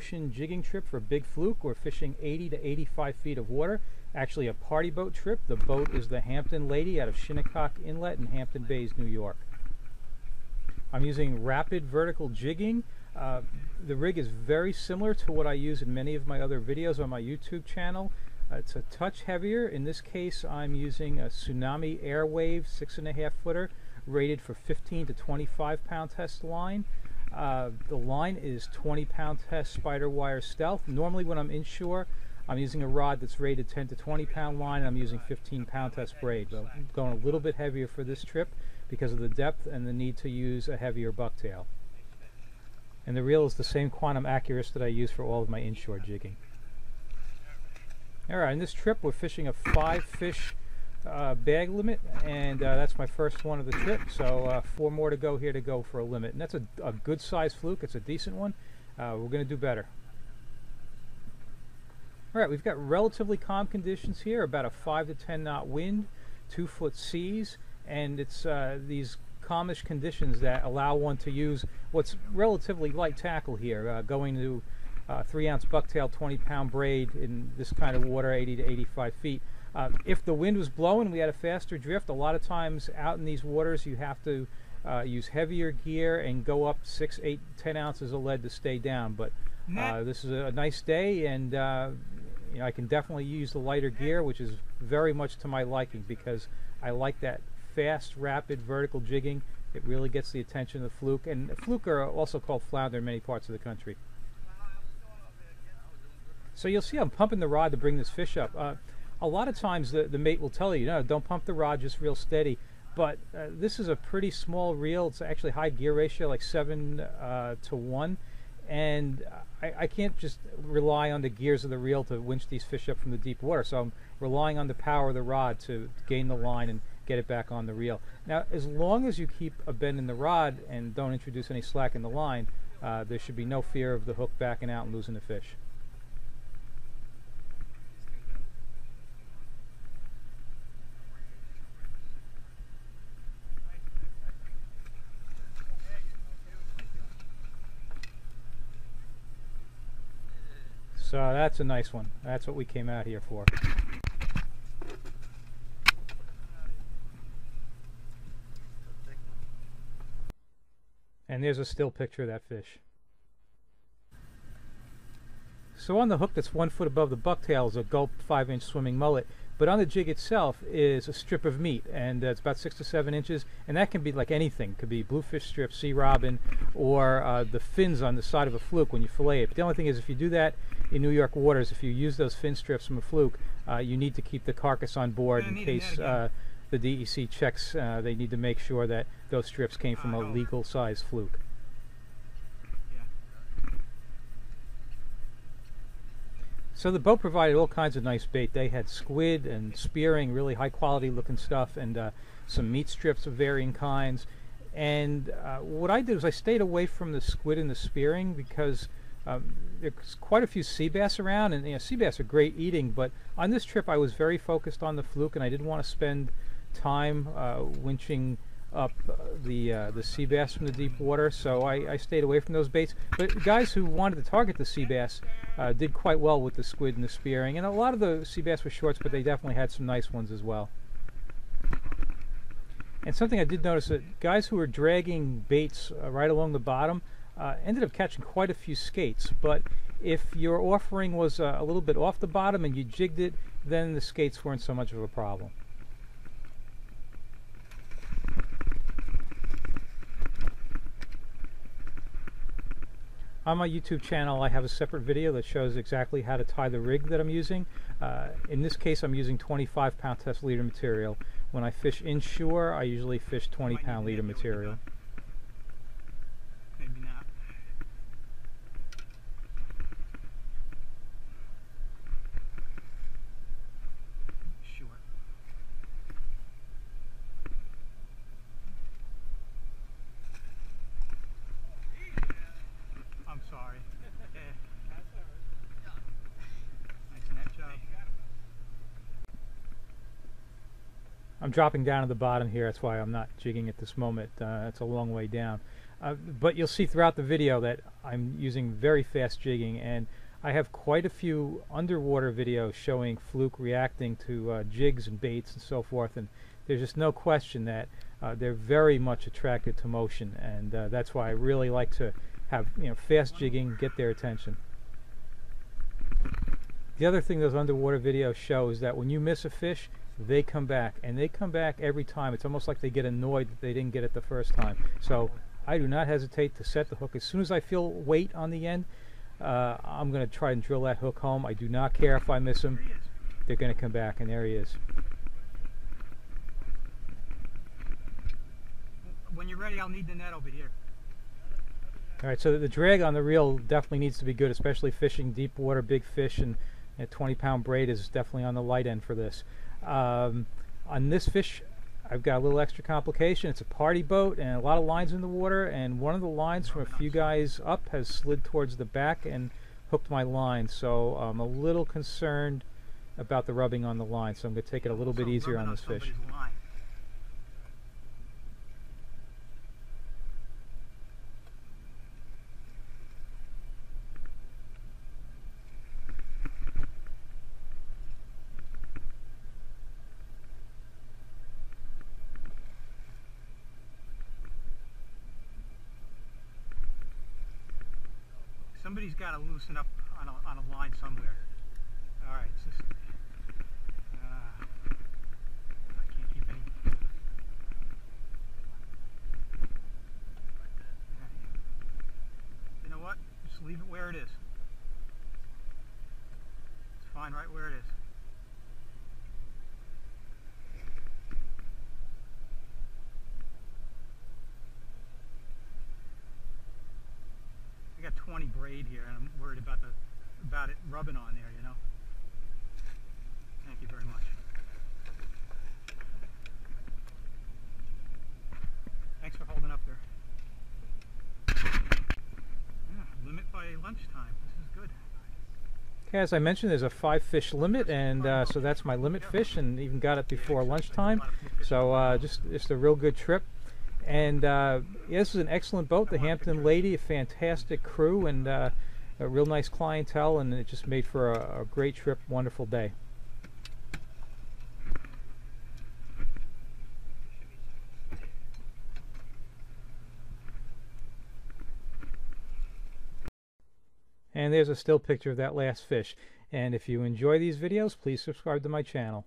ocean jigging trip for Big Fluke. We're fishing 80 to 85 feet of water. Actually, a party boat trip. The boat is the Hampton Lady out of Shinnecock Inlet in Hampton Bays, New York. I'm using rapid vertical jigging. Uh, the rig is very similar to what I use in many of my other videos on my YouTube channel. Uh, it's a touch heavier. In this case, I'm using a Tsunami Airwave six and a half footer rated for 15 to 25 pound test line. Uh, the line is 20 pound test SpiderWire stealth. Normally when I'm inshore, I'm using a rod that's rated 10 to 20 pound line and I'm using 15 pound test braid. But I'm going a little bit heavier for this trip because of the depth and the need to use a heavier bucktail. And the reel is the same quantum Accurist that I use for all of my inshore jigging. Alright, in this trip we're fishing a five fish uh, bag limit, and uh, that's my first one of the trip. So uh, four more to go here to go for a limit, and that's a, a good size fluke. It's a decent one. Uh, we're going to do better. All right, we've got relatively calm conditions here, about a five to ten knot wind, two foot seas, and it's uh, these calmish conditions that allow one to use what's relatively light tackle here, uh, going to three ounce bucktail, 20 pound braid in this kind of water, 80 to 85 feet. Uh, if the wind was blowing we had a faster drift, a lot of times out in these waters you have to uh, use heavier gear and go up six, eight, ten ounces of lead to stay down. But uh, this is a nice day, and uh, you know I can definitely use the lighter gear, which is very much to my liking because I like that fast, rapid vertical jigging. It really gets the attention of the fluke, and fluke are also called flounder in many parts of the country. So you'll see I'm pumping the rod to bring this fish up. A lot of times the, the mate will tell you, no, don't pump the rod, just real steady. But uh, this is a pretty small reel. It's actually high gear ratio, like 7 uh, to 1. And I, I, can't just rely on the gears of the reel to winch these fish up from the deep water. So I'm relying on the power of the rod to gain the line and get it back on the reel. Now, as long as you keep a bend in the rod and don't introduce any slack in the line, uh, there should be no fear of the hook backing out and losing the fish. So that's a nice one. That's what we came out here for. And there's a still picture of that fish. So on the hook that's one foot above the bucktail is a gulp 5 inch swimming mullet. But on the jig itself is a strip of meat, and it's about six to seven inches, and that can be like anything. It could be bluefish strip, sea robin, or uh, the fins on the side of a fluke when you fillet it. But the only thing is, if you do that in New York waters, if you use those fin strips from a fluke, uh, you need to keep the carcass on board in case uh, the DEC checks. Uh, they need to make sure that those strips came from a legal size fluke. So the boat provided all kinds of nice bait. They had squid and spearing, really high quality looking stuff, and uh, some meat strips of varying kinds. And uh, what I did was I stayed away from the squid and the spearing because um, there's quite a few sea bass around, and you know, sea bass are great eating. But on this trip, I was very focused on the fluke, and I didn't want to spend time uh, winching up uh, the uh, the sea bass from the deep water, so I, I, stayed away from those baits. But guys who wanted to target the sea bass uh, did quite well with the squid and the spearing, and a lot of the sea bass were shorts, but they definitely had some nice ones as well. And something I did notice that guys who were dragging baits uh, right along the bottom uh, ended up catching quite a few skates. But if your offering was uh, a little bit off the bottom and you jigged it, then the skates weren't so much of a problem. On my YouTube channel I have a separate video that shows exactly how to tie the rig that I'm using. Uh, in this case I'm using 25 pound test leader material. When I fish inshore I usually fish 20 pound leader material. I'm dropping down to the bottom here. That's why I'm not jigging at this moment. Uh, it's a long way down. Uh, but you'll see throughout the video that I'm using very fast jigging and I have quite a few underwater videos showing fluke reacting to uh, jigs and baits and so forth and there's just no question that uh, they're very much attracted to motion and uh, that's why I really like to have you know fast jigging get their attention. The other thing those underwater videos show is that when you miss a fish, they come back, and they come back every time. It's almost like they get annoyed that they didn't get it the first time. So I do not hesitate to set the hook. As soon as I feel weight on the end, uh, I'm going to try and drill that hook home. I do not care if I miss them. They're going to come back, and there he is. When you're ready, I'll need the net over here. All right, so the drag on the reel definitely needs to be good, especially fishing deep water, big fish, and a 20 pound braid is definitely on the light end for this. Um, on this fish, I've got a little extra complication. It's a party boat and a lot of lines in the water, and one of the lines from a few guys up has slid towards the back and hooked my line. So I'm a little concerned about the rubbing on the line, so I'm going to take it a little bit easier on this fish. line. Somebody's got to loosen up on a, on a line somewhere. All right, just, uh. You know what? Just leave it where it is. It's fine right where it is. I got 20 braid here, and I'm worried about the about it rubbing on there. You know. Thank you very much. Thanks for holding up there. Yeah, limit by lunchtime. This is good. Okay, as I mentioned, there's a five fish limit, and uh, so that's my limit fish, and even got it before lunchtime. So uh, just just a real good trip. And uh, yeah, this is an excellent boat, the Hampton Lady, a fantastic crew, and uh, a real nice clientele, and it just made for a, a great trip, wonderful day. And there's a still picture of that last fish. And if you enjoy these videos, please subscribe to my channel.